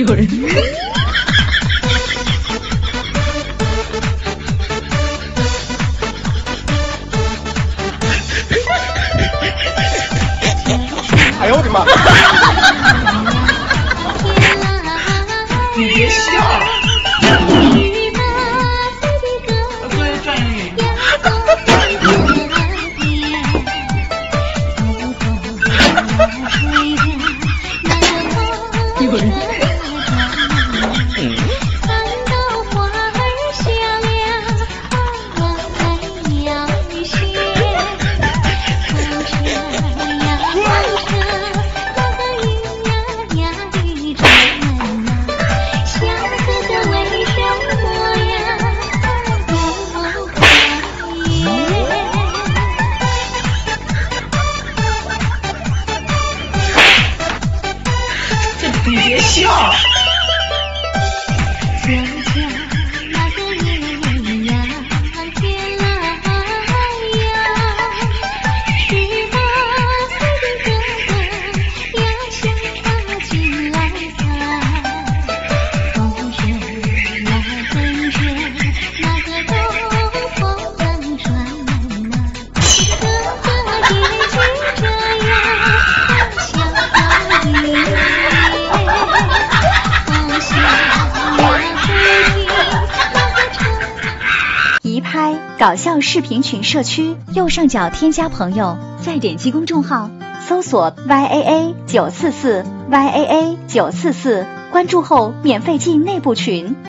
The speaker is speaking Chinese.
有人。哎呦我的妈！你别笑，别笑，搞笑视频群社区右上角添加朋友，再点击公众号，搜索 YAA 九四四 YAA 九四四，关注后免费进内部群。